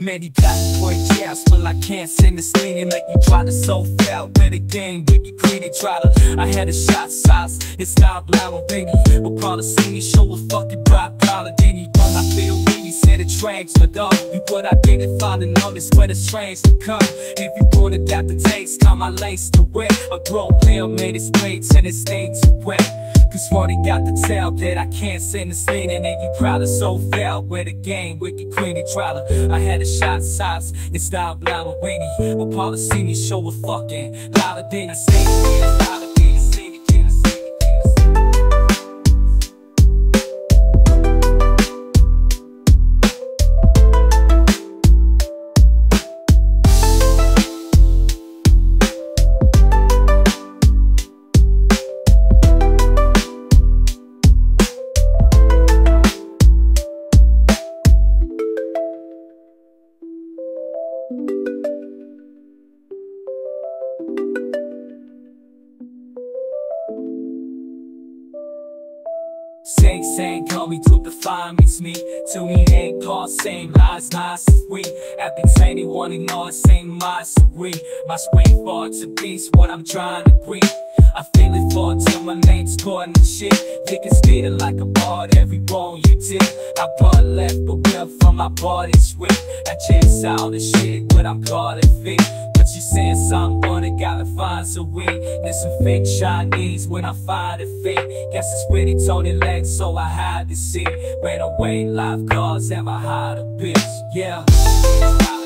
well. Many black boy jazz, but I can't sing this and let you try to so fail. With a game, with you greedy try to. I had a shot size, it's not loud, baby. We'll probably see me show a fucking rock collar, then you I feel really said it tranks, but dog, you what I did if I didn't notice when it's strange to come. If you it that the taste, got my lace to wet. A grown player made his plates and it stayed too wet. Cause Marty got the tell that I can't send the scene And you proud of so fail with the game Wicked Queenie Trotter I had a shot size It's style with weenie see me show a fucking louder than I say Sing, sing, call me to define meets me. To me ain't called same lies, nice sweet At the anyone ignore same my sweet My sweet for to beats what I'm trying to breathe I feel it for till my name's caught in the shit. Dick is feeling like a bard every bone you did. I brought left but well from my body swift I chase all the shit what I'm calling fit but you saying something funny, gotta find some weed There's some fake Chinese when I find a fake. Guess it's witty Tony legs, so I had to see. Ran away, live cars, ever hide a bitch, yeah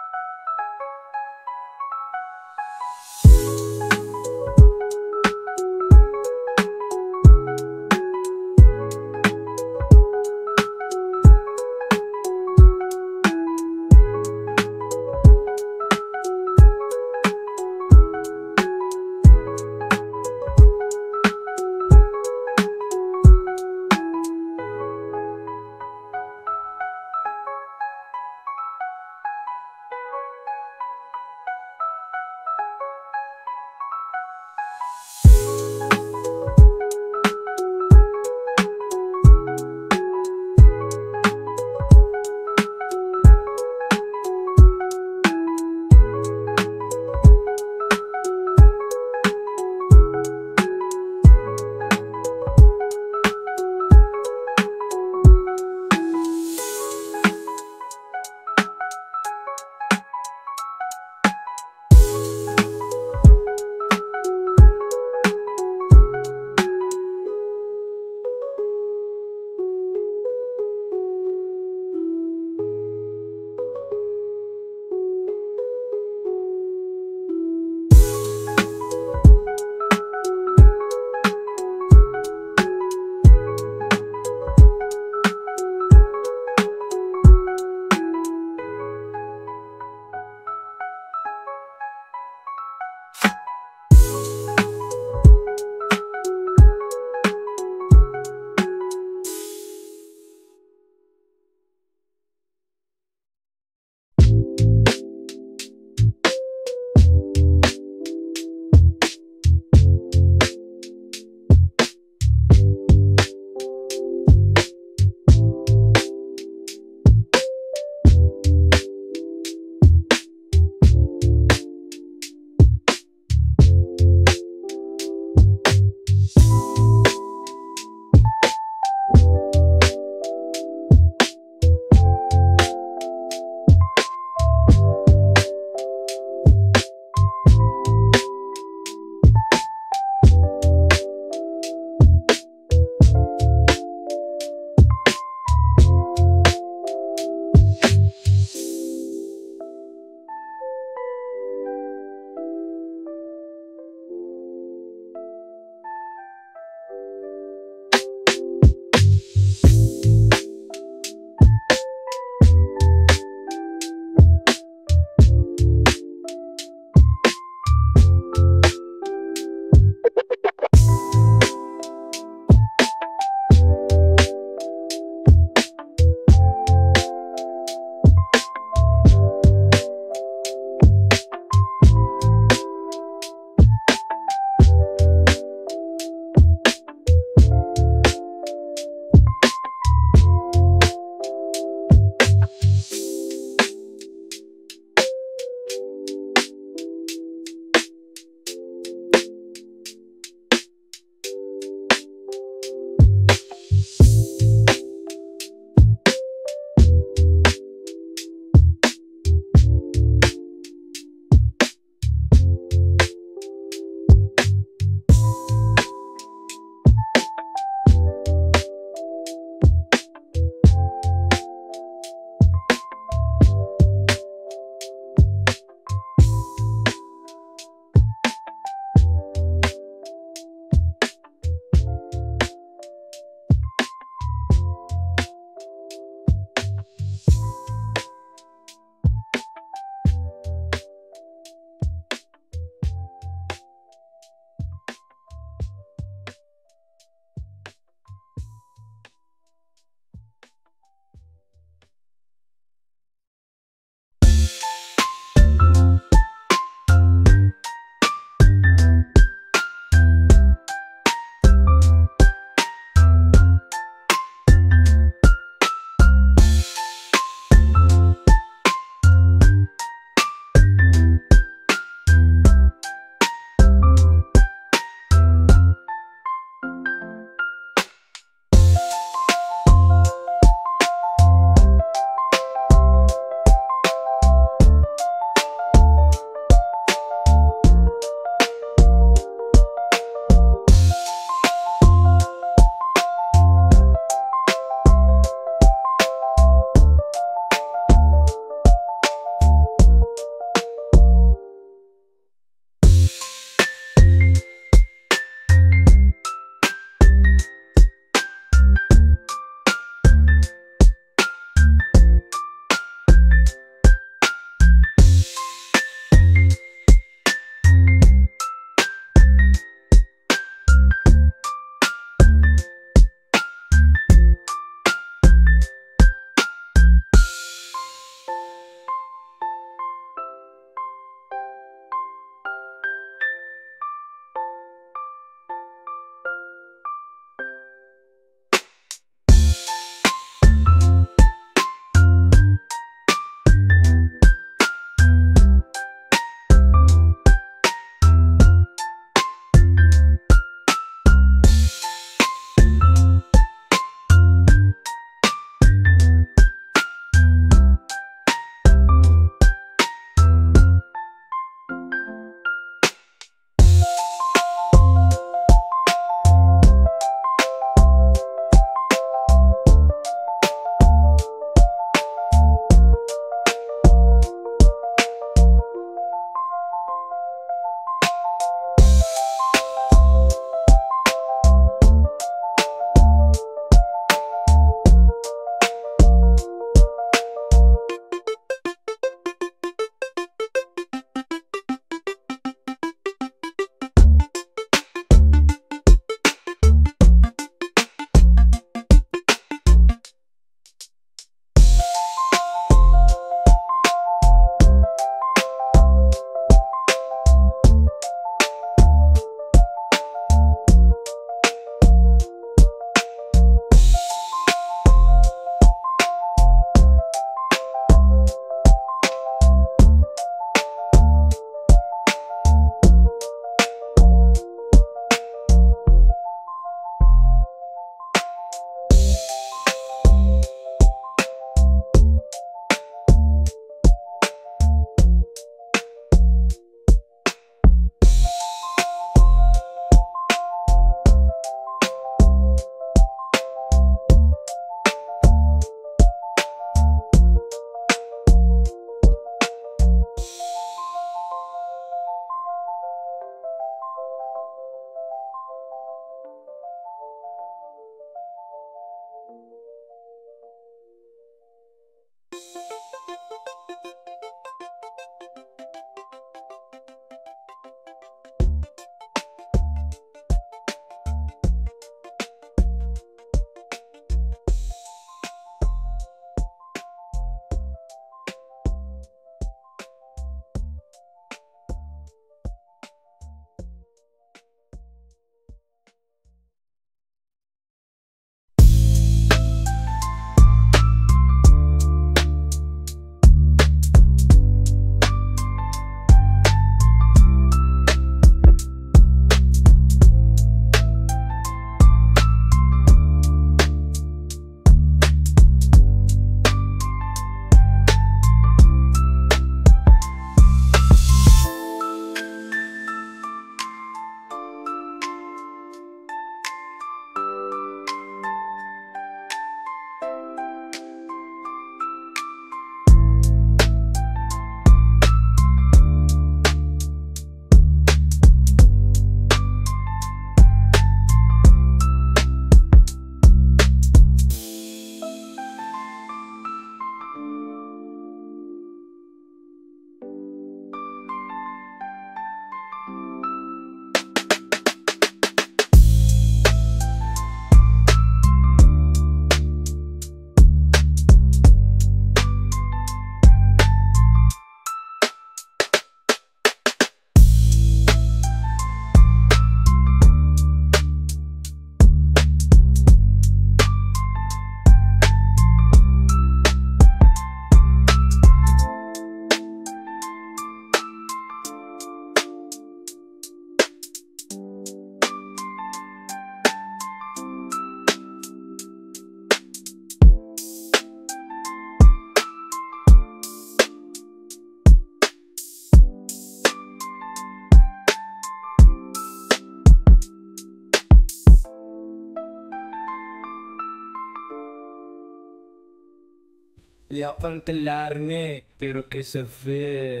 Ya falta el arne, pero que se ve.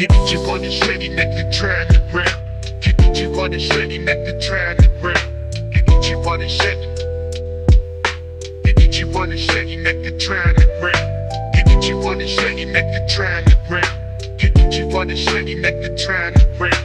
Gidince konuşan inekli treni rap. Gidince konuşan inekli treni rap. Gidince konuşan Gidince konuşan inekli treni rap. Gidince konuşan inekli treni rap. Gidince konuşan inekli treni rap